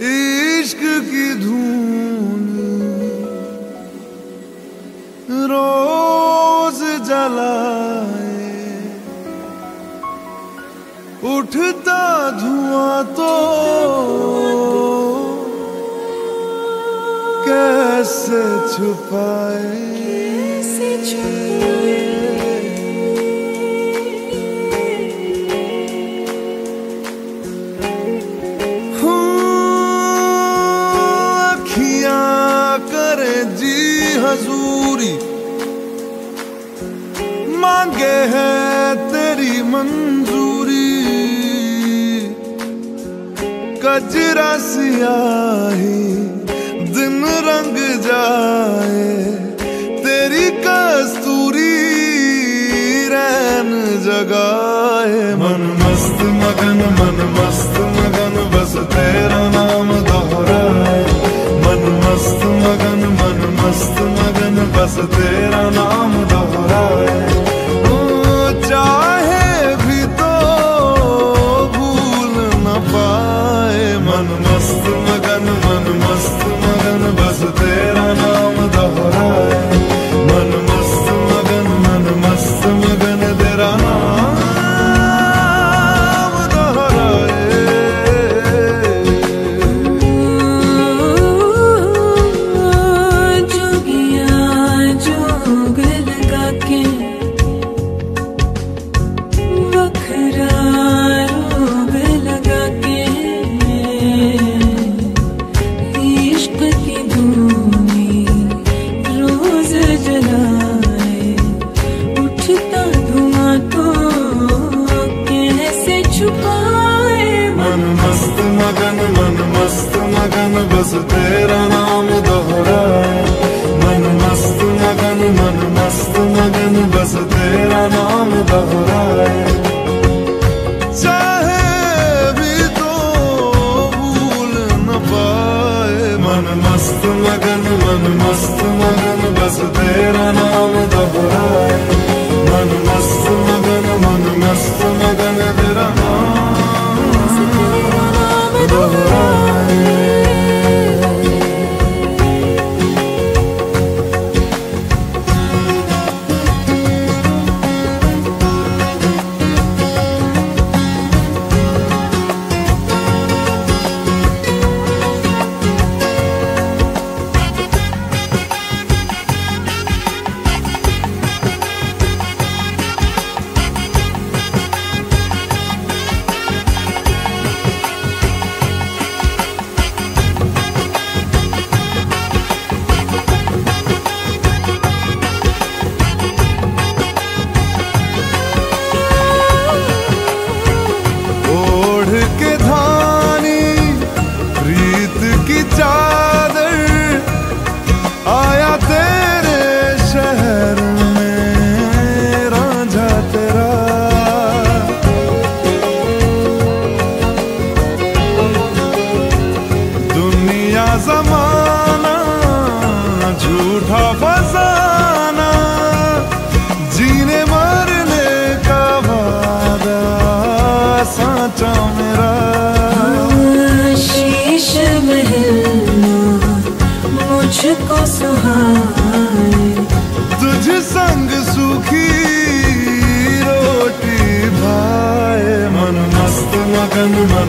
इश्क की धून। रोज जलाए। उठता धुआँ तो कैसे छुपाए? हजूरी मांगे है तेरी मंजूरी। कजरा सियाही, दिन रंग जाए, तेरी कस्तूरी रैन जगाए मन मस्त मगन, मन मस्त मगन, बस तेरा नाम दोहराए। मन मस्त मगन, मन मस्त बस तेरा नाम दोहराए।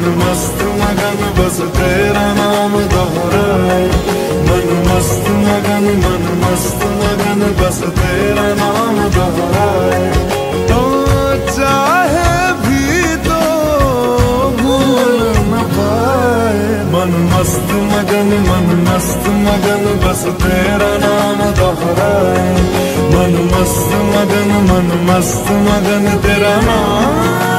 मन मस्त मगन बस तेरा नाम दोहराए मन मस्त मगन, मन मस्त मगन बस तेरा नाम दोहराए तो चाहे भी तो भूल न पाए। मन मस्त मगन, मन मस्त मगन बस तेरा नाम दोहराए मन मस्त मगन, मन मस्त मगन तेरा नाम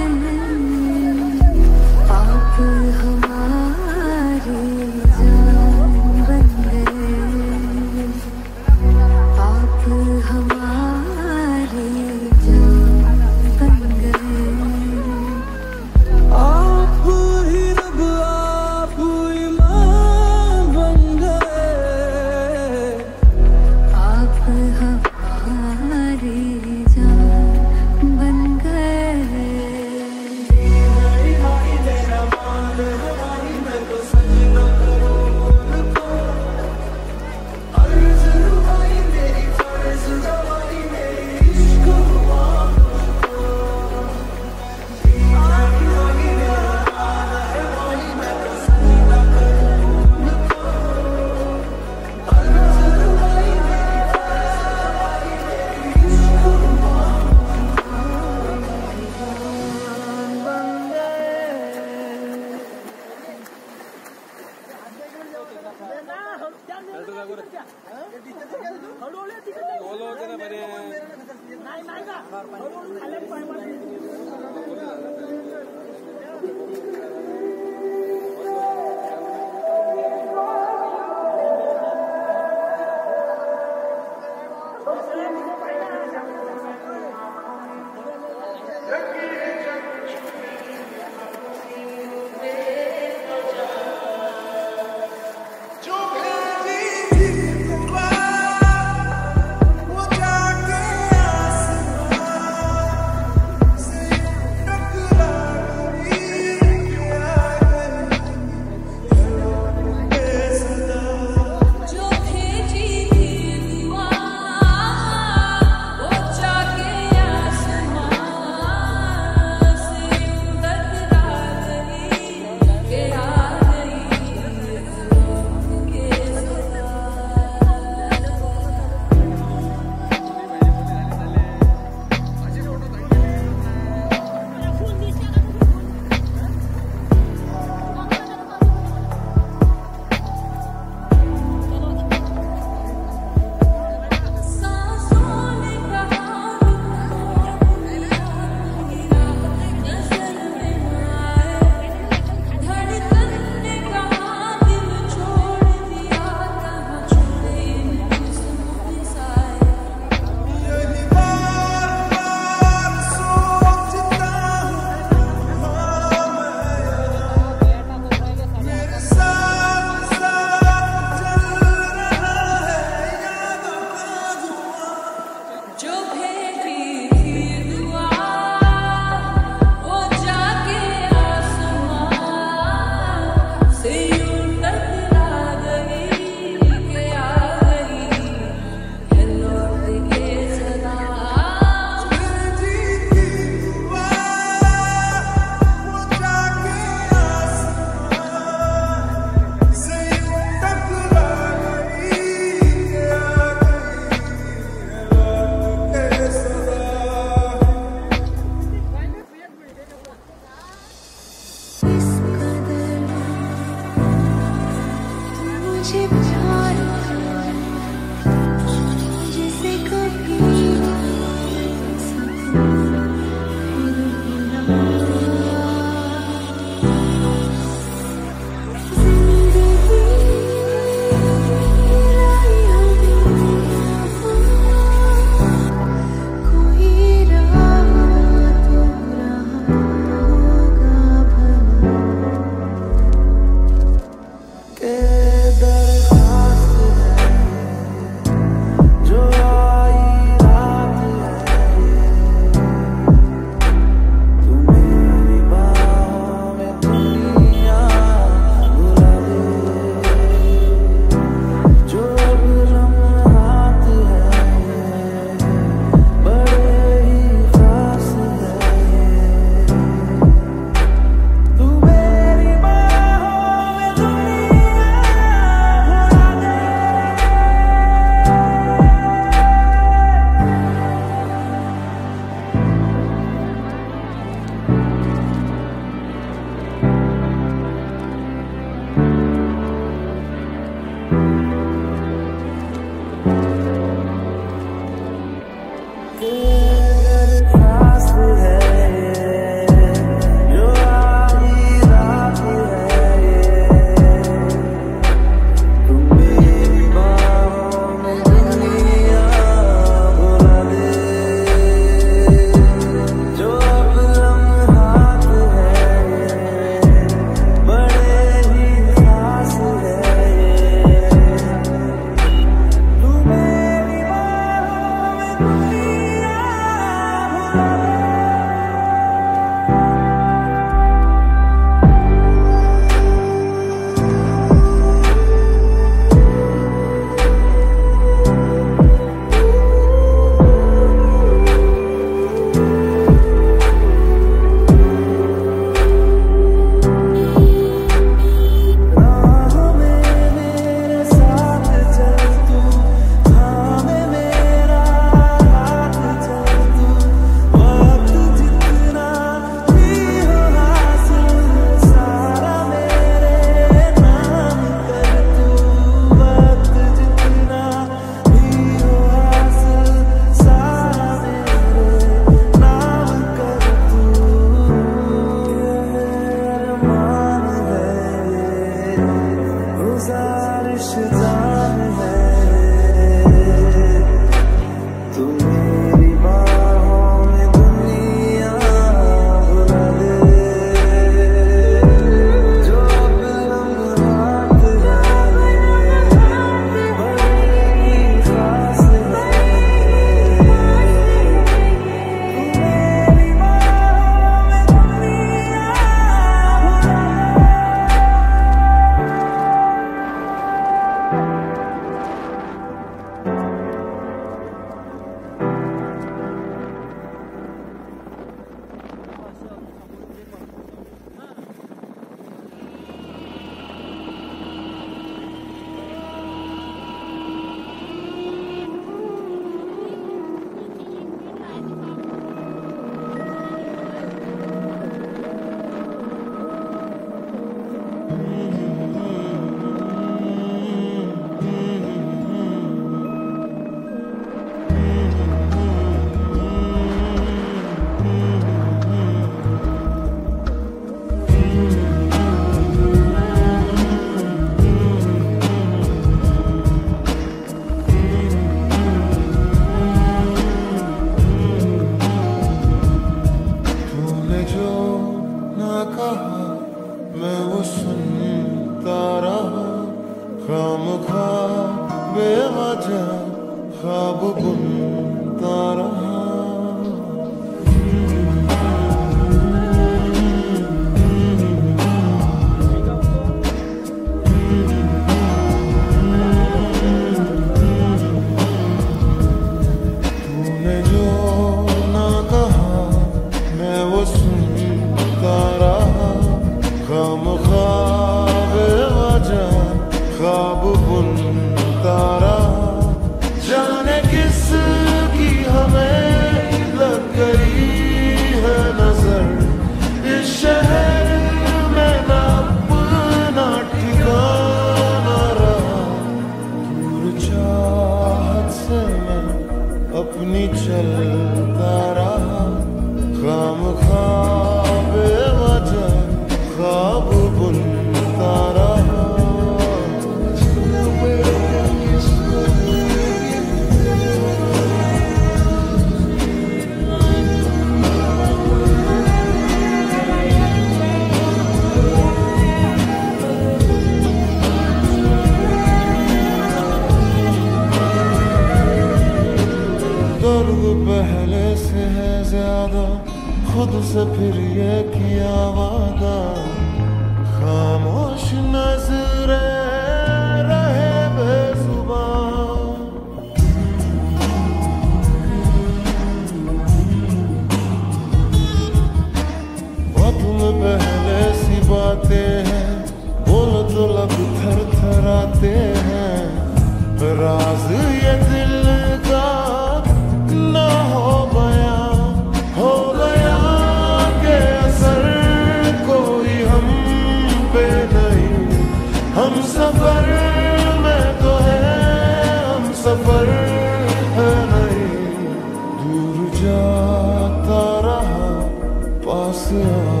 so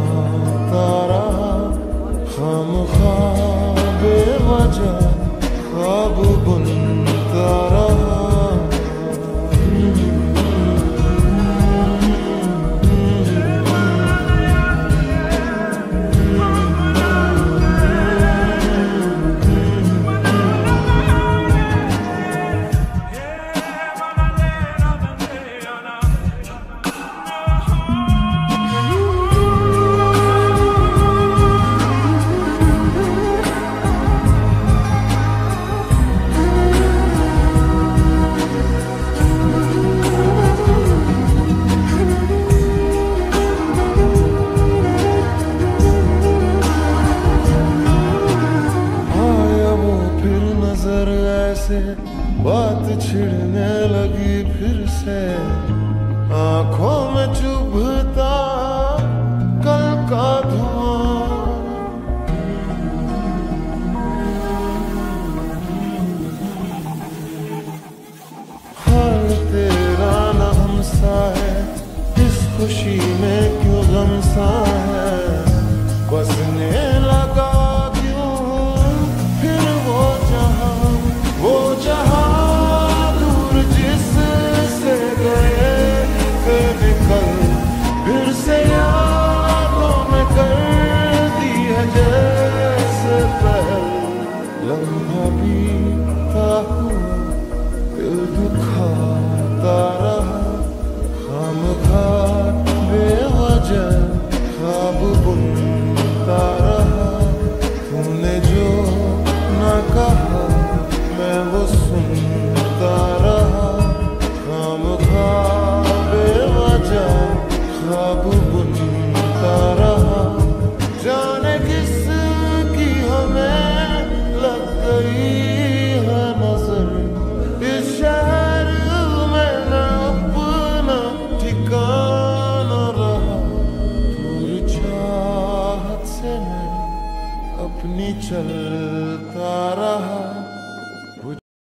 खुशी में क्यों गम है? बसने लगा